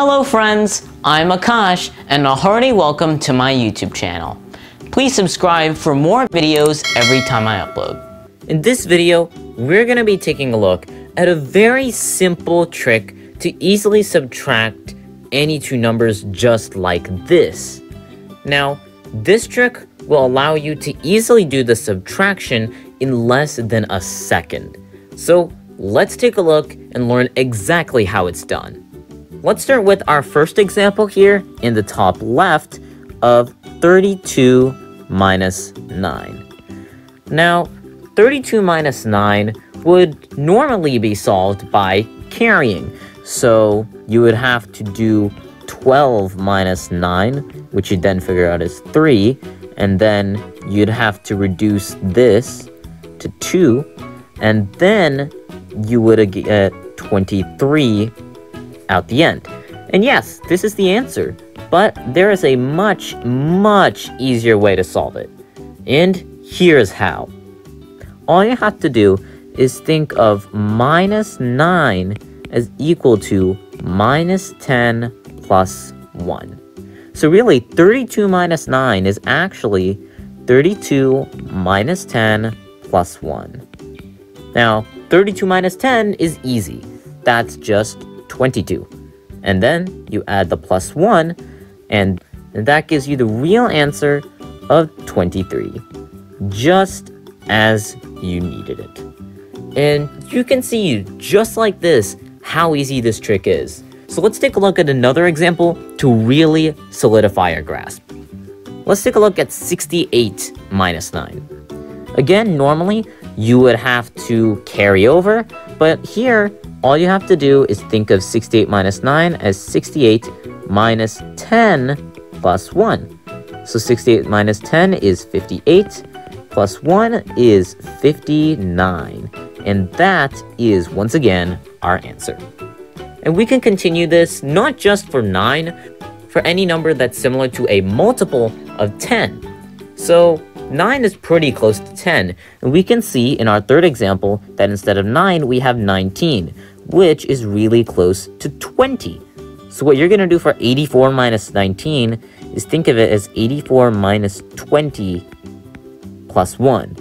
Hello friends, I'm Akash and a hearty welcome to my YouTube channel. Please subscribe for more videos every time I upload. In this video, we're going to be taking a look at a very simple trick to easily subtract any two numbers just like this. Now, this trick will allow you to easily do the subtraction in less than a second. So let's take a look and learn exactly how it's done. Let's start with our first example here in the top left of 32 minus 9. Now, 32 minus 9 would normally be solved by carrying. So you would have to do 12 minus 9, which you'd then figure out is 3, and then you'd have to reduce this to 2, and then you would get uh, 23 out the end. And yes, this is the answer, but there is a much, much easier way to solve it. And here's how. All you have to do is think of minus 9 as equal to minus 10 plus 1. So really, 32 minus 9 is actually 32 minus 10 plus 1. Now, 32 minus 10 is easy. That's just 22. And then you add the plus 1, and that gives you the real answer of 23. Just as you needed it. And you can see, just like this, how easy this trick is. So let's take a look at another example to really solidify our grasp. Let's take a look at 68 minus 9. Again, normally you would have to carry over, but here all you have to do is think of 68 minus 9 as 68 minus 10 plus 1. So 68 minus 10 is 58, plus 1 is 59. And that is, once again, our answer. And we can continue this not just for 9, for any number that's similar to a multiple of 10. So 9 is pretty close to 10, and we can see in our third example that instead of 9, we have 19, which is really close to 20. So what you're going to do for 84 minus 19 is think of it as 84 minus 20 plus 1.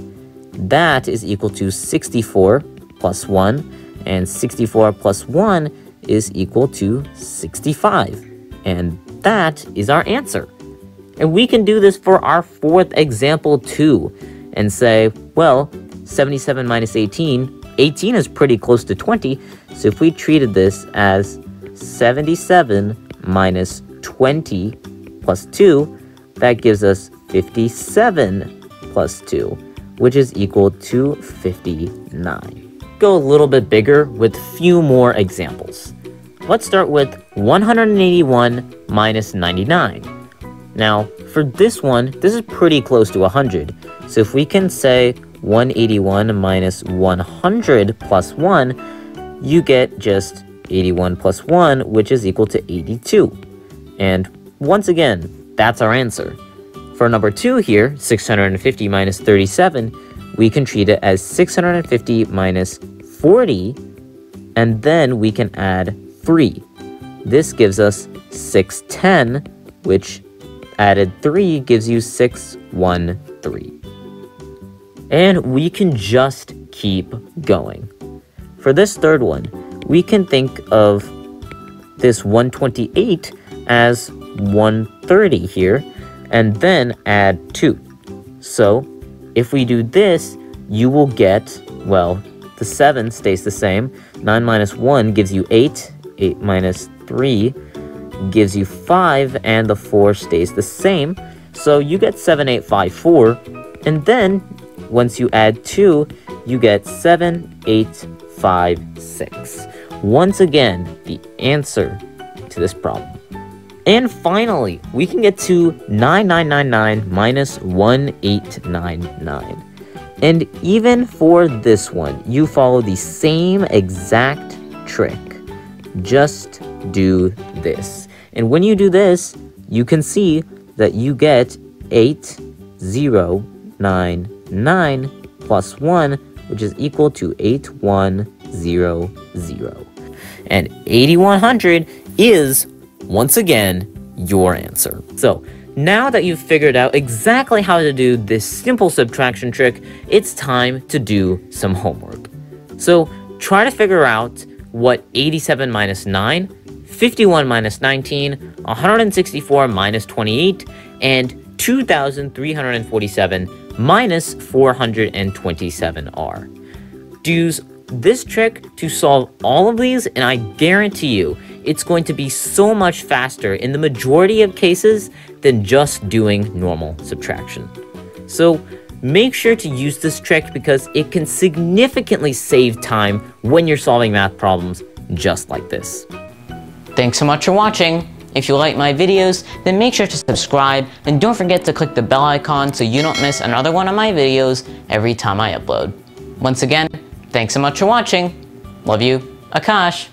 That is equal to 64 plus 1, and 64 plus 1 is equal to 65. And that is our answer. And we can do this for our fourth example too, and say, well, 77 minus 18, 18 is pretty close to 20, so if we treated this as 77 minus 20 plus 2, that gives us 57 plus 2, which is equal to 59 go a little bit bigger with few more examples. Let's start with 181 minus 99. Now, for this one, this is pretty close to 100. So if we can say 181 minus 100 plus 1, you get just 81 plus 1, which is equal to 82. And once again, that's our answer. For number 2 here, 650 minus 37, we can treat it as 650 minus 40, and then we can add 3. This gives us 610, which added 3 gives you 613. And we can just keep going. For this third one, we can think of this 128 as 130 here, and then add 2. So, if we do this, you will get, well, the 7 stays the same. 9 minus 1 gives you 8. 8 minus 3 gives you 5. And the 4 stays the same. So you get 7854. And then, once you add 2, you get 7856. Once again, the answer to this problem. And finally, we can get to 9999 minus 1899. And even for this one, you follow the same exact trick. Just do this. And when you do this, you can see that you get 8, 0, 9, 9 plus 1, which is equal to 8100. And 8100 is once again, your answer. So, now that you've figured out exactly how to do this simple subtraction trick, it's time to do some homework. So, try to figure out what 87 minus 9, 51 minus 19, 164 minus 28, and 2,347 minus 427 are. Use this trick to solve all of these, and I guarantee you, it's going to be so much faster in the majority of cases than just doing normal subtraction. So make sure to use this trick because it can significantly save time when you're solving math problems just like this. Thanks so much for watching. If you like my videos, then make sure to subscribe and don't forget to click the bell icon so you don't miss another one of my videos every time I upload. Once again, thanks so much for watching. Love you, Akash.